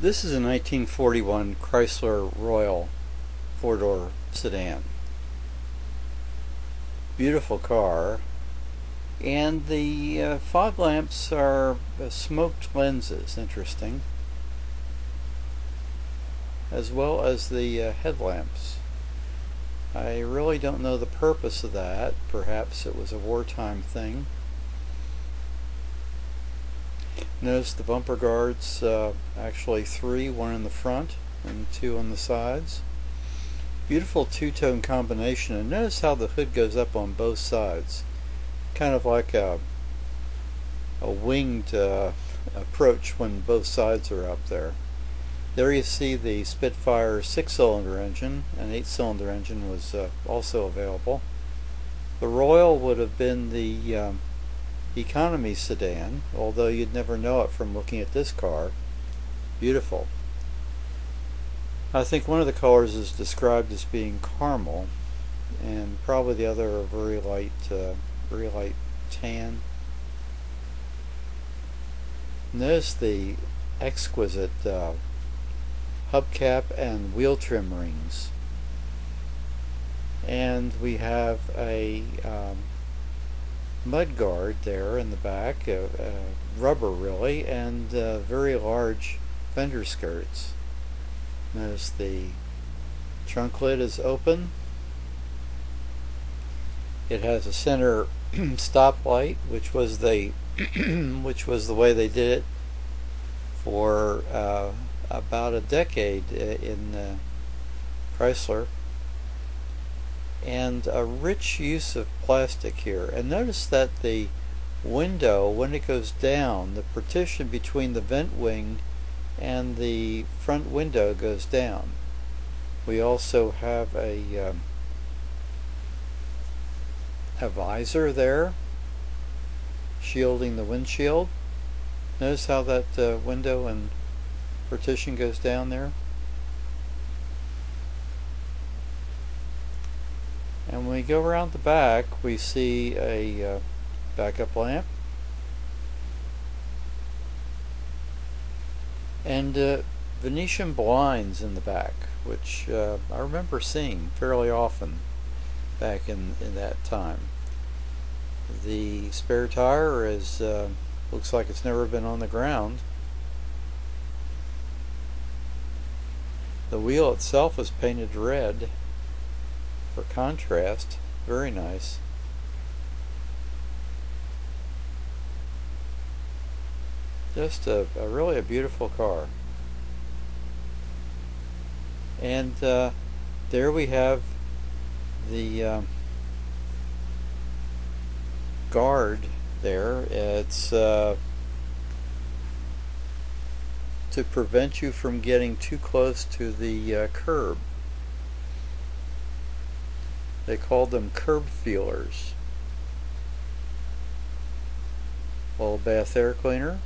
This is a 1941 Chrysler Royal four-door sedan. Beautiful car. And the uh, fog lamps are uh, smoked lenses, interesting. As well as the uh, headlamps. I really don't know the purpose of that. Perhaps it was a wartime thing. Notice the bumper guards, uh, actually three, one in the front and two on the sides. Beautiful two-tone combination and notice how the hood goes up on both sides. Kind of like a, a winged uh, approach when both sides are up there. There you see the Spitfire six-cylinder engine. An eight-cylinder engine was uh, also available. The Royal would have been the um, economy sedan, although you'd never know it from looking at this car. Beautiful. I think one of the colors is described as being caramel, and probably the other a very light, uh, very light tan. Notice the exquisite uh, hubcap and wheel trim rings. And we have a um, mud guard there in the back, uh, uh, rubber really, and uh, very large fender skirts. Notice the trunk lid is open. It has a center stoplight, which was the which was the way they did it for uh, about a decade uh, in uh, Chrysler and a rich use of plastic here. And notice that the window when it goes down the partition between the vent wing and the front window goes down. We also have a um, a visor there shielding the windshield. Notice how that uh, window and partition goes down there And when we go around the back, we see a uh, backup lamp. And uh, Venetian blinds in the back, which uh, I remember seeing fairly often back in, in that time. The spare tire is uh, looks like it's never been on the ground. The wheel itself is painted red for contrast. Very nice. Just a, a really a beautiful car. And uh, there we have the um, guard there. It's uh, to prevent you from getting too close to the uh, curb. They called them curb feelers. Well, bath air cleaner.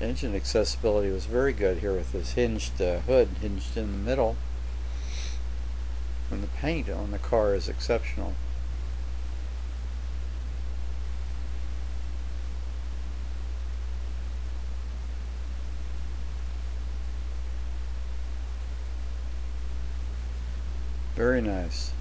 Engine accessibility was very good here with this hinged uh, hood hinged in the middle. And the paint on the car is exceptional. Very nice.